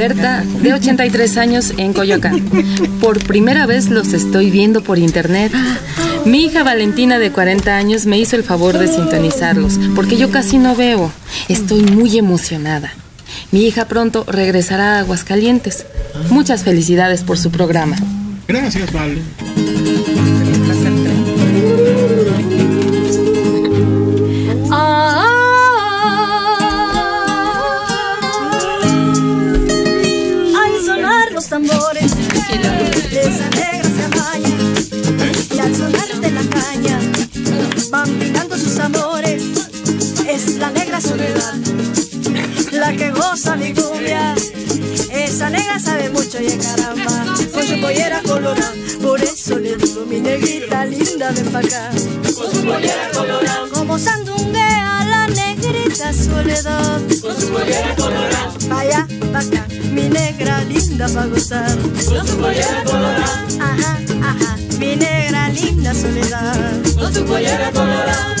Berta, de 83 años, en Coyoacán. Por primera vez los estoy viendo por internet. Mi hija Valentina, de 40 años, me hizo el favor de sintonizarlos, porque yo casi no veo. Estoy muy emocionada. Mi hija pronto regresará a Aguascalientes. Muchas felicidades por su programa. Gracias, Vale. Y al sonar de la caña, van pintando sus amores. Es la negra soledad, la que goza mi cumbia. Esa negra sabe mucho y es caramba, con su pollera colorada. Por eso le digo, mi negrita linda, ven pa' acá. Con su pollera colorada. Como sandunguea negrita soledad. Con su pollera colorada. Vaya, acá, mi negra linda pa' gozar. Con su pollera colorada. Ajá, ajá, mi negra linda soledad. Con su pollera colorada.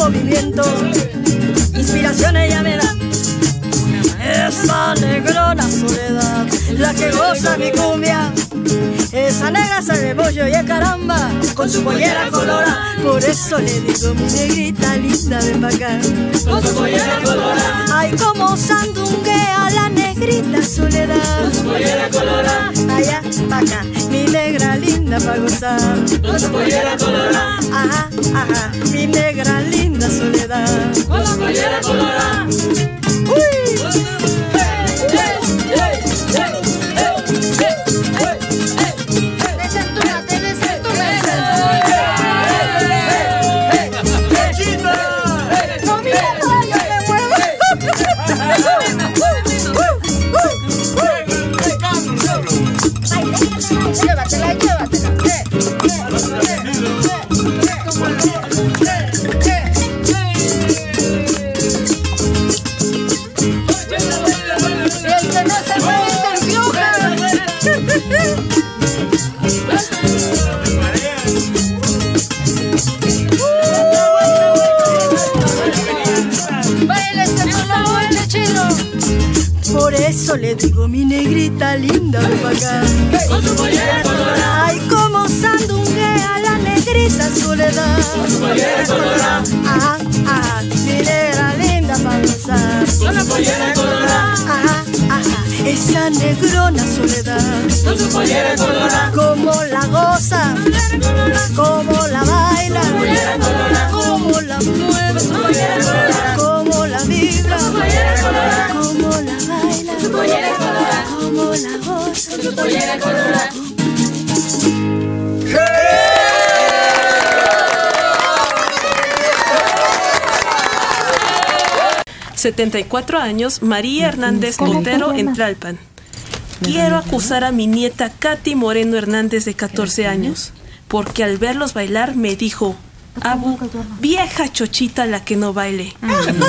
Porque con su movimiento, inspiración ella me da. Esa negrona soledad, la que goza mi cumbia. Esa negra sabe bollo y a caramba, con su pollera colorada. Por eso le digo, mi negrita linda, ven pa' acá. Con su pollera colorada. Ay, como sandunguea la negrita soledad. Con su pollera colorada. Allá, pa' acá, linda pa' gozar. Con su pollera colorada. Ajá, ajá, mi negra linda soledad. Con su pollera colorada. Por eso le digo mi negrita linda acá. Con su pollera colorada. Con su pollera colorada. Ajá, ajá, mi negra linda pa' gozar. Con su pollera colorada. Ajá, ajá, esa negrona soledad. Con su pollera colorada. Como la goza, como la baila, como la mueve, como la vibra, como la baila, como la goza. María 74 años, María Hernández Montero en Tlalpan. Quiero acusar a mi nieta Katy Moreno Hernández de 14 años, porque al verlos bailar me dijo, Abu, vieja chochita la que no baile.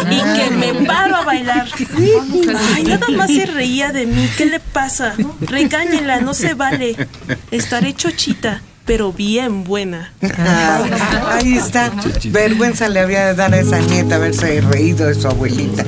Y que me paro a bailar. Ay, nada más se reía de mí. ¿Qué le pasa? Regáñela, no se vale. Estaré chochita, pero bien buena. Ah, ahí está. Vergüenza le había de dar a esa nieta haberse reído de su abuelita.